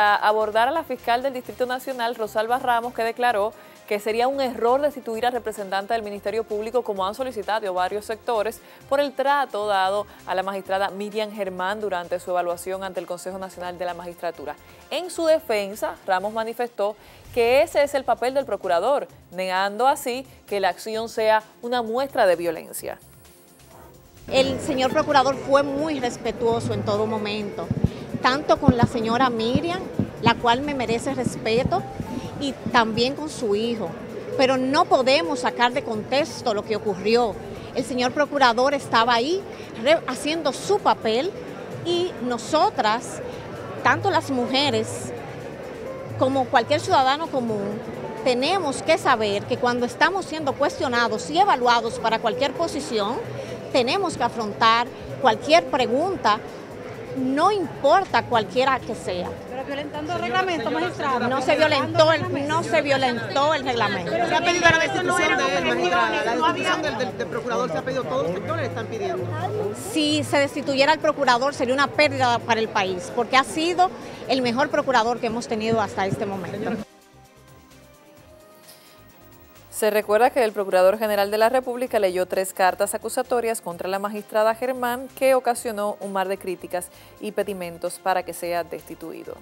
A abordar a la fiscal del Distrito Nacional, Rosalba Ramos, que declaró que sería un error destituir al representante del Ministerio Público, como han solicitado varios sectores, por el trato dado a la magistrada Miriam Germán durante su evaluación ante el Consejo Nacional de la Magistratura. En su defensa, Ramos manifestó que ese es el papel del procurador, negando así que la acción sea una muestra de violencia. El señor procurador fue muy respetuoso en todo momento tanto con la señora Miriam, la cual me merece respeto, y también con su hijo. Pero no podemos sacar de contexto lo que ocurrió. El señor procurador estaba ahí haciendo su papel y nosotras, tanto las mujeres como cualquier ciudadano común, tenemos que saber que cuando estamos siendo cuestionados y evaluados para cualquier posición, tenemos que afrontar cualquier pregunta no importa cualquiera que sea. Pero violentando el reglamento, magistrado. No se violentó el, no se violentó el reglamento. Se ha pedido la destitución de él, magistrada. La destitución del, del, procurador se ha pedido, todos los sectores están pidiendo. Si se destituyera el procurador sería una pérdida para el país, porque ha sido el mejor procurador que hemos tenido hasta este momento. Se recuerda que el Procurador General de la República leyó tres cartas acusatorias contra la magistrada Germán que ocasionó un mar de críticas y pedimentos para que sea destituido.